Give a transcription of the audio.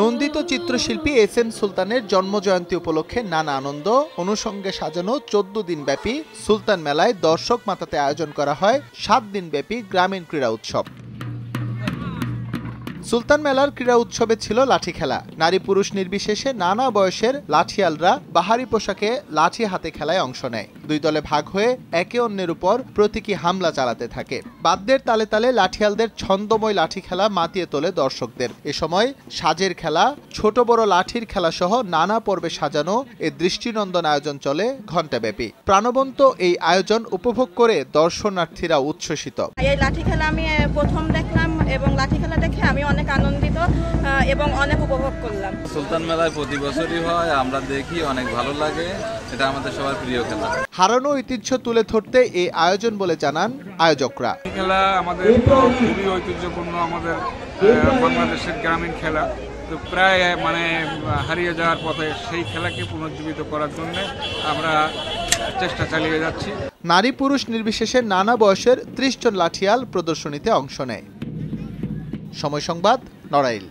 নন্দিত চিত্রশিল্পী S M সুলতানের জন্মজয়ন্তী উপলক্ষে নানা আনন্দ, অনুষঙ্গে সাজানো চোদ্দ দিনব্যাপী সুলতান মেলায় দর্শক মাতাতে আয়োজন করা হয় সাত দিনব্যাপী গ্রামীণ ক্রীড়া উৎসব। সুলতান মেলার ক্রীড়া উৎসবে ছিল লাঠি খেলা। নারী পুরুষ নির্বিশেষে নানা বয়সের লাঠিয়ালরা বাহারি পোশাকে লাঠি হাতে খেলায় অংশ নেয়। দুই দলে ভাগ হয়ে একে অন্যের উপর প্রতীকী হামলা চালাতে থাকে। বাদ্যের তালে তালে লাঠিয়ালদের ছন্দময় লাঠি খেলা মাতিয়ে তোলে দর্শকদের। এ সময় সাজের খেলা, ছোট বড় লাঠির খেলা সহ নানা পর্বে সাজানো এ দৃষ্টিনন্দন আয়োজন চলে ঘণ্টাব্যাপী। প্রাণবন্ত এই আয়োজন উপভোগ করে দর্শনার্থীরা উচ্ছ্বসিত। এই লাঠি খেলা আমি প্রথম দেখলাম এবং আনন্দিত এবং অনেক উপভোগ করলাম। সুলতান মেলায় প্রতি বছরই হয় আমরা দেখি অনেক ভালো লাগে। এটা আমাদের সবার প্রিয় খেলা। হারানো ঐতিহ্য তুলে ধরতে এই আয়োজন বলে জানান আয়োজকরা। খেলা আমাদের খুবই ঐতিহ্যপূর্ণ আমাদের বাংলাদেশের গ্রামীণ খেলা। তো প্রায় মানে হারিয়ে যাওয়ার পথে সেই খেলাকে পুনর্জীবিত করার জন্য আমরা চেষ্টা চালিয়ে যাচ্ছি। নারী পুরুষ নির্বিশেষে নানা বয়সের ত্রিশ জন লাঠিয়াল প্রদর্শনীতে অংশ নেয়। সময় সংবাদ নড়াইল।